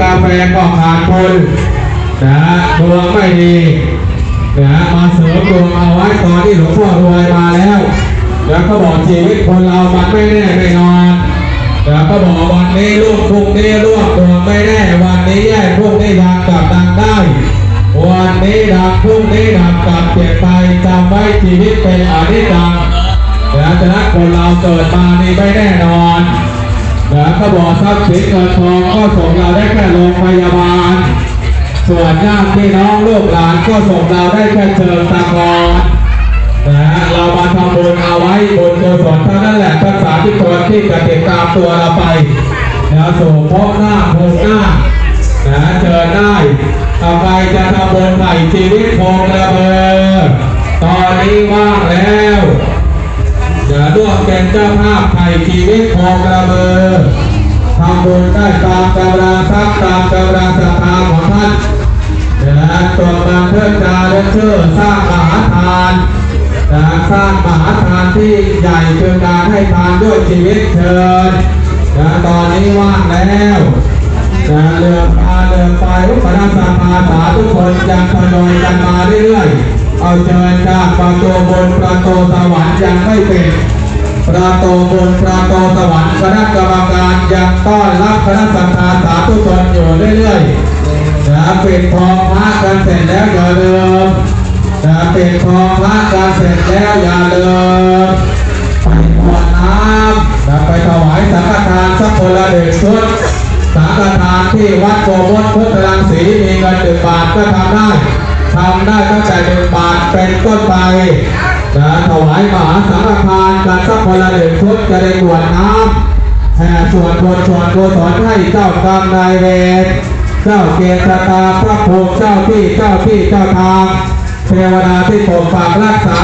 กาแฟก็ขาดคนนะดวงไม่ดีนะมาเสริมดวงเอาไว้ตอนที่หลวงพ่อรวยมาแล้วแล้วก็บอกชีวิตคนเรามันไม่แน่ไม่นอนแล้วก็บอกวันนี้ลูกพรุ่งนี้ล่วงตัวไม่แน่วันนี้แย่พรุ่งนี้ดังกลับดังได้วันนี้ดังพรุ่งนี้ดังกลับเจ็บไปจำไว้ชีวิตเป็นอนิจจังแล้วฉะนั้นคนเราเกิดมานี่ไม่แน่นอน แล้วก็บอกทรัพย์สินเงินทองก็ส่งเราได้แค่โรงพยาบาล ส่วนญาติพี่น้องลูกหลานก็ส่งเราได้แค่เชิญตะกอนนะเรามาทำบุญเอาไว้บุญกุศลเท่านั้นแหละทักษาที่คนที่จะติดตามตัวเราไปแล้วสู่พบหน้าภูมิหน้านะเชิญได้ต่อไปจะทำบุญใหม่ชีวิตคงระเบิดตอนนี้ว่า เจ้าภาพไถ่ชีวิตของกระเบอทำบุญได้ตามกำลังทรัพย์ตามกำลังศรัทธาของท่านนะตัวมาเพื่อจาเรื่องชื่อสร้างมหาทานนะสร้างมหาทานที่ใหญ่คือการให้ทานด้วยชีวิตเชิญนะตอนนี้ว่างแล้วนะเรือพาเรือไปรูปนาสาภาสาทุกคนยังทยอยกันมาเรื่อยๆเอาเชิญจากประตูบนประตูสวรรค์ยังไม่ปิด ประตูบนประโตสวรรค์คณะกรรมการยังต้อนรับคณะสัมภาสาธุชนอยู่เรื่อยๆนะปิดทองพระกันเสร็จแล้วอย่าลืมนะปิดทองพระกันเสร็จแล้วอย่าลืมไปกวดน้ำนะไปถวายสังฆทานสักคนละหนึ่งชุดสังฆทานที่วัดโกมลพุทธรังสีมีเงินหนึ่งบาทก็ทำได้ทำได้ตั้งแต่หนึ่งบาทเป็นต้นไป การถวายมหาสังฆทานการสักคนละหนึ่งชุดจะได้กรวดน้ำแห่ส่วนบนส่วนกุศลให้เจ้ากรรมนายเวรเจ้าเกศตาพระภูมิเจ้าที่เจ้าที่เจ้าทางเทวดาที่ปกปักรักษา